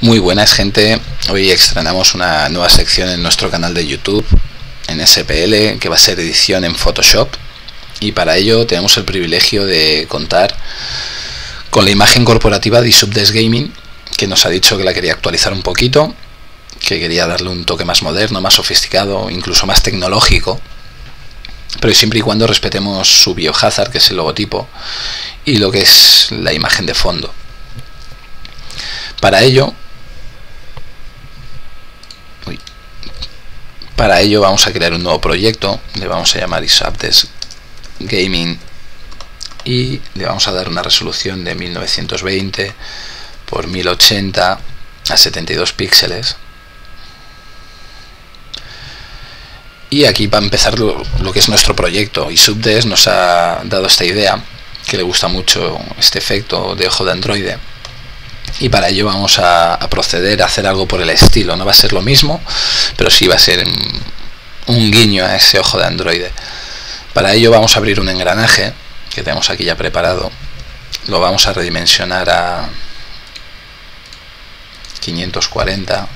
Muy buenas gente, hoy estrenamos una nueva sección en nuestro canal de YouTube, en SPL, que va a ser edición en Photoshop. Y para ello tenemos el privilegio de contar con la imagen corporativa de Subdes Gaming, que nos ha dicho que la quería actualizar un poquito, que quería darle un toque más moderno, más sofisticado, incluso más tecnológico, pero siempre y cuando respetemos su biohazard, que es el logotipo, y lo que es la imagen de fondo. Para ello Para ello vamos a crear un nuevo proyecto, le vamos a llamar Isabdes Gaming y le vamos a dar una resolución de 1920 por 1080 a 72 píxeles. Y aquí va a empezar lo, que es nuestro proyecto. Y Subdes nos ha dado esta idea, que le gusta mucho este efecto de ojo de androide y para ello vamos a, proceder a hacer algo por el estilo. No va a ser lo mismo, pero sí va a ser un guiño a ese ojo de androide. Para ello vamos a abrir un engranaje que tenemos aquí ya preparado. Lo vamos a redimensionar a 540,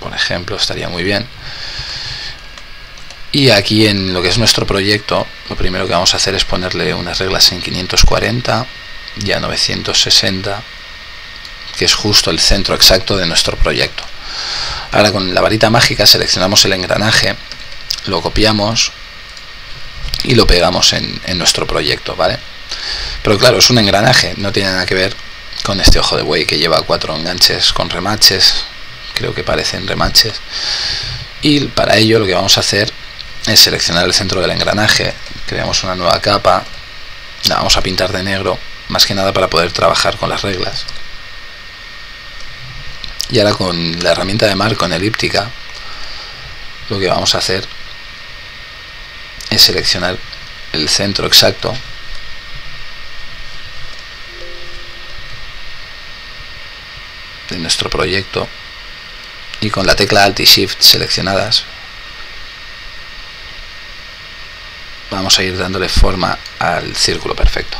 por ejemplo, estaría muy bien. Y aquí en lo que es nuestro proyecto, lo primero que vamos a hacer es ponerle unas reglas en 540 y a 960 que es justo el centro exacto de nuestro proyecto. Ahora con la varita mágica seleccionamos el engranaje, lo copiamos y lo pegamos en, nuestro proyecto, ¿vale? Pero claro, es un engranaje, no tiene nada que ver con este ojo de buey que lleva cuatro enganches con remaches, creo que parecen remaches. Y para ello lo que vamos a hacer es seleccionar el centro del engranaje, creamos una nueva capa, la vamos a pintar de negro, más que nada para poder trabajar con las reglas y ahora con la herramienta de marco en elíptica lo que vamos a hacer es seleccionar el centro exacto. de nuestro proyecto y con la tecla Alt y Shift seleccionadas vamos a ir dándole forma al círculo perfecto.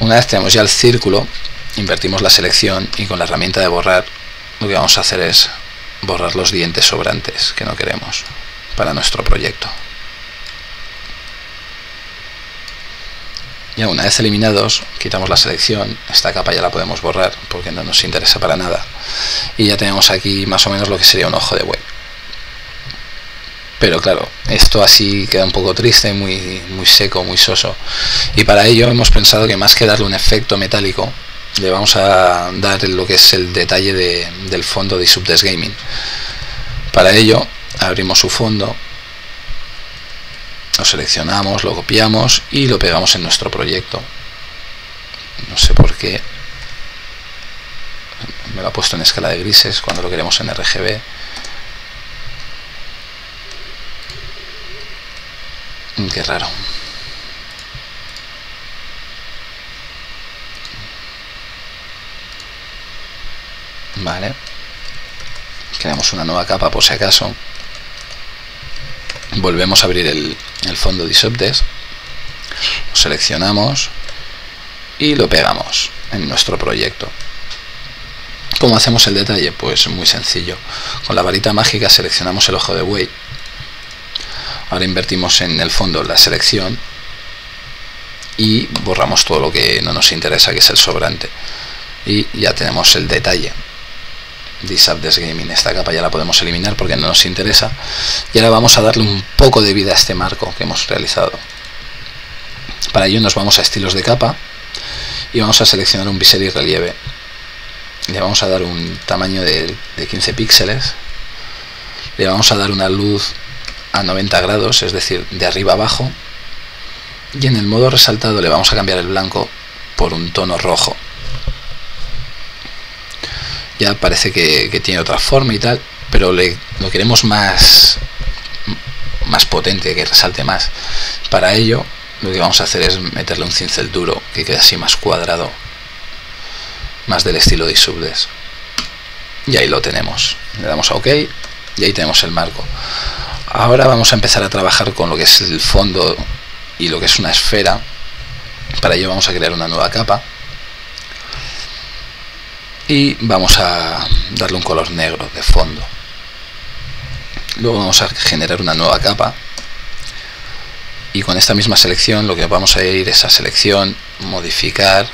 Una vez tenemos ya el círculo invertimos la selección y con la herramienta de borrar lo que vamos a hacer es borrar los dientes sobrantes que no queremos para nuestro proyecto. Ya una vez eliminados, quitamos la selección, esta capa ya la podemos borrar porque no nos interesa para nada. Y ya tenemos aquí más o menos lo que sería un ojo de buey. Pero claro, esto así queda un poco triste, muy, muy seco, muy soso. Y para ello hemos pensado que más que darle un efecto metálico, le vamos a dar lo que es el detalle del fondo de Subdes Gaming. Para ello abrimos su fondo, lo seleccionamos, lo copiamos y lo pegamos en nuestro proyecto. No sé por qué me lo ha puesto en escala de grises cuando lo queremos en RGB. Qué raro. Vale creamos una nueva capa por si acaso volvemos a abrir el, fondo de Isopdes lo seleccionamos y lo pegamos en nuestro proyecto ¿Cómo hacemos el detalle? Pues muy sencillo. Con la varita mágica seleccionamos el ojo de buey. Ahora invertimos en el fondo la selección y borramos todo lo que no nos interesa, que es el sobrante. Y ya tenemos el detalle. Disabdes Gaming. Esta capa ya la podemos eliminar porque no nos interesa. Y ahora vamos a darle un poco de vida a este marco que hemos realizado. Para ello nos vamos a estilos de capa y vamos a seleccionar un bisel y relieve. Le vamos a dar un tamaño de, de 15 píxeles. Le vamos a dar una luz a 90 grados, es decir, de arriba abajo. Y en el modo resaltado le vamos a cambiar el blanco por un tono rojo ya parece que, tiene otra forma y tal, pero le, lo queremos más, más potente, que resalte más. Para ello, lo que vamos a hacer es meterle un cincel duro que quede así más cuadrado, más del estilo de Isubdes. Y ahí lo tenemos. Le damos a OK y ahí tenemos el marco. Ahora vamos a empezar a trabajar con lo que es el fondo y lo que es una esfera. Para ello vamos a crear una nueva capa y vamos a, darle un color negro de fondo. Luego vamos a generar una nueva capa y con esta misma selección lo que vamos a ir es a selección, modificar,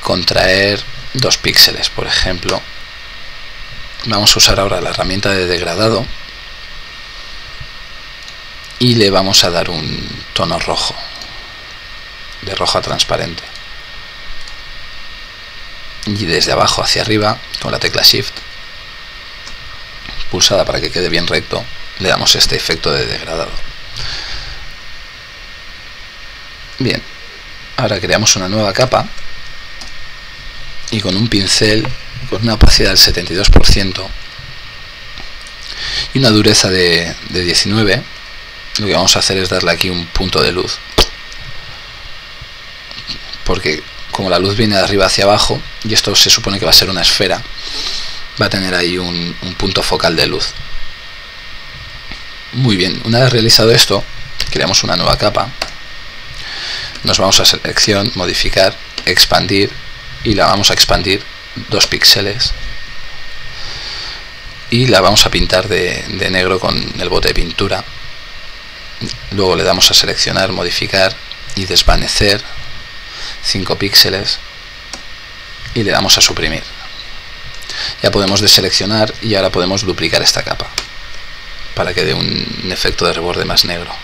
contraer dos píxeles, por ejemplo. Vamos a usar ahora la herramienta de degradado y le vamos a dar un tono rojo, de rojo transparente. Y desde abajo hacia arriba, con la tecla Shift, pulsada para que quede bien recto, le damos este efecto de degradado. Bien, ahora creamos una nueva capa y con un pincel con una opacidad del 72% y una dureza de, de 19 lo que vamos a hacer es darle aquí un punto de luz porque como la luz viene de arriba hacia abajo y esto se supone que va a ser una esfera va a tener ahí un, punto focal de luz. Muy bien, una vez realizado esto creamos una nueva capa. Nos vamos a selección, modificar, expandir y la vamos a expandir dos píxeles. Y la vamos a pintar de, de negro con el bote de pintura. Luego le damos a seleccionar, modificar y desvanecer 5 píxeles y le damos a suprimir. Ya podemos deseleccionar y ahora podemos duplicar esta capa para que dé un efecto de reborde más negro.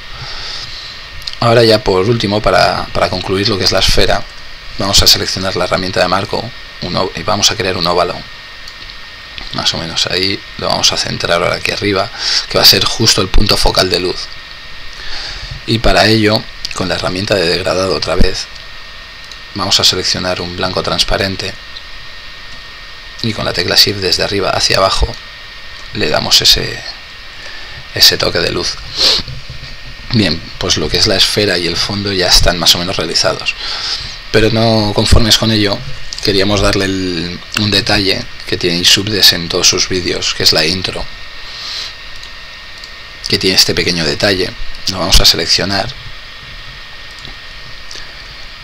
Ahora ya por último para, para concluir lo que es la esfera vamos a seleccionar la herramienta de marco y vamos a crear un óvalo. Más o menos ahí lo vamos a centrar ahora aquí arriba que va a ser justo el punto focal de luz. Y para ello con la herramienta de degradado otra vez vamos a seleccionar un blanco transparente y con la tecla shift desde arriba hacia abajo le damos ese ese toque de luz. Bien pues lo que es la esfera y el fondo ya están más o menos realizados. Pero no conformes con ello queríamos darle un detalle que tiene Subdes en todos sus vídeos que es la intro que tiene este pequeño detalle. Lo vamos a seleccionar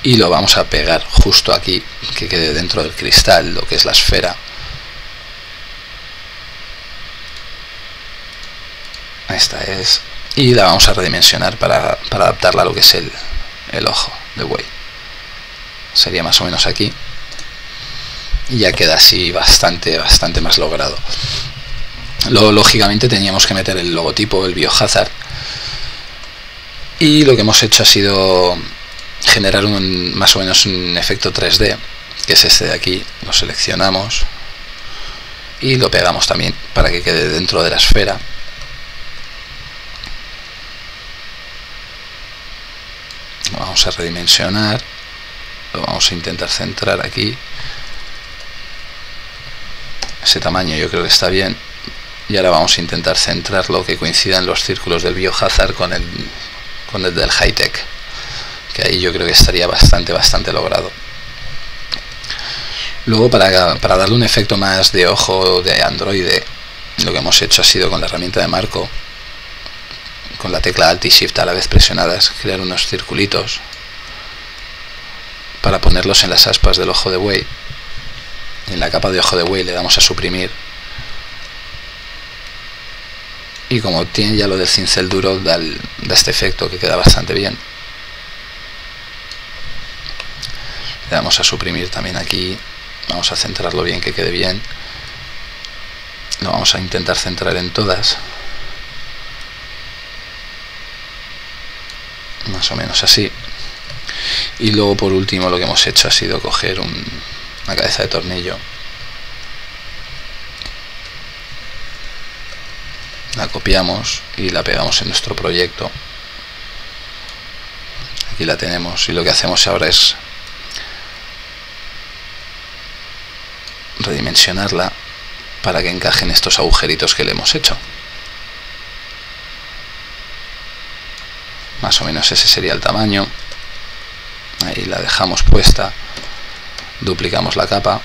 y lo vamos a pegar justo aquí que quede dentro del cristal lo que es la esfera. Esta es y la vamos a redimensionar para, adaptarla a lo que es el, el ojo de buey. Sería más o menos aquí. Y ya queda así bastante bastante más logrado. Luego lógicamente teníamos que meter el logotipo el biohazard. Y lo que hemos hecho ha sido generar un, más o menos un efecto 3D, que es este de aquí, lo seleccionamos y lo pegamos también para que quede dentro de la esfera. Lo vamos a redimensionar, lo vamos a intentar centrar aquí. Ese tamaño yo creo que está bien. Y ahora vamos a intentar centrarlo que coincidan los círculos del biohazard con el, con el del high tech que ahí yo creo que estaría bastante, bastante logrado. Luego para, darle un efecto más de ojo de Android, lo que hemos hecho ha sido con la herramienta de marco, con la tecla Alt y Shift a la vez presionadas, crear unos circulitos para ponerlos en las aspas del ojo de buey. En la capa de ojo de buey le damos a suprimir. Y como tiene ya lo del cincel duro, da este efecto que queda bastante bien. Le damos a suprimir también aquí. Vamos a centrarlo bien que quede bien. Lo vamos a intentar centrar en todas. Más o menos así. Y luego por último lo que hemos hecho ha sido coger una cabeza de tornillo. La copiamos y la pegamos en nuestro proyecto. Aquí la tenemos y lo que hacemos ahora es para que encajen estos agujeritos que le hemos hecho. Más o menos ese sería el tamaño. Ahí la dejamos puesta. Duplicamos la capa.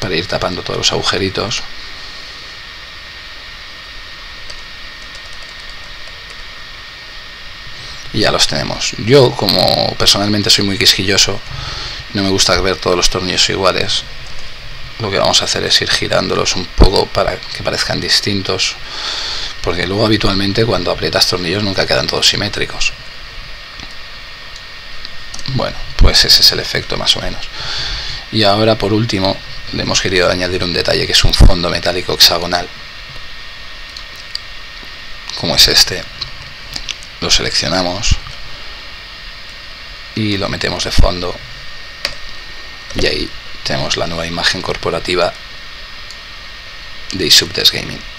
Para ir tapando todos los agujeritos. Ya los tenemos. Yo como personalmente soy muy quisquilloso, no me gusta ver todos los tornillos iguales, lo que vamos a hacer es ir girándolos un poco para que parezcan distintos, porque luego habitualmente cuando aprietas tornillos nunca quedan todos simétricos. Bueno, pues ese es el efecto más o menos. Y ahora por último le hemos querido añadir un detalle que es un fondo metálico hexagonal, como es este. Lo seleccionamos y lo metemos de fondo y ahí tenemos la nueva imagen corporativa de Isubdes Gaming.